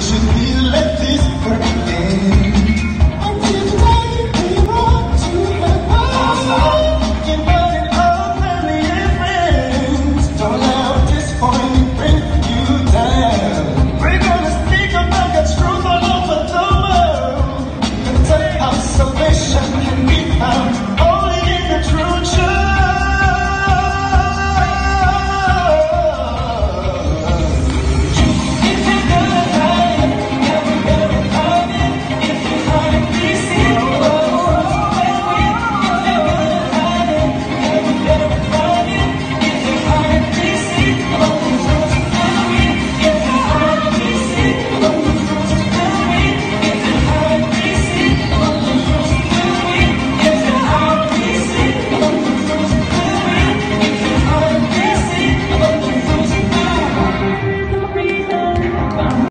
should be let this